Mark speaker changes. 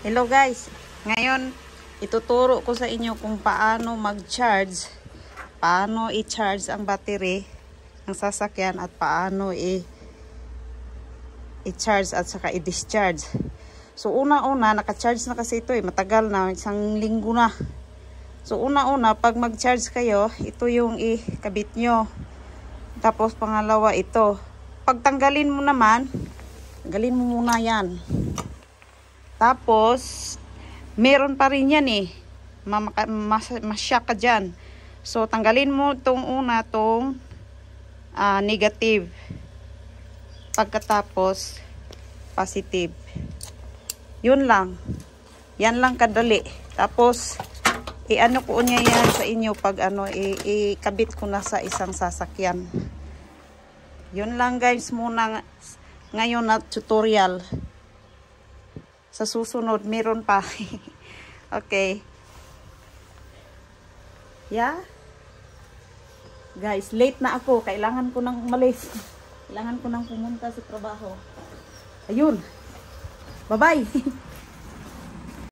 Speaker 1: Hello guys, ngayon ituturo ko sa inyo kung paano mag-charge, paano i-charge ang battery ng sasakyan at paano i- i-charge at saka i-discharge. So una-una, naka-charge na kasi ito eh, matagal na, isang linggo na. So una-una, pag mag-charge kayo, ito yung ikabit nyo. Tapos pangalawa ito. Pag tanggalin mo naman, tanggalin mo muna yan. Tapos, meron pa rin yan eh. Mas, masya ka dyan. So, tanggalin mo tong una, tong ah, negative. Pagkatapos, positive. Yun lang. Yan lang kadali. Tapos, i-ano ko niya yan sa inyo pag ano, ikabit ko na sa isang sasakyan. Yun lang guys muna ng- ngayon na tutorial. Sa susunod, meron pa. okay. Yeah? Guys, late na ako. Kailangan ko nang umalis. Kailangan ko nang pumunta sa trabaho. Ayun. Bye-bye.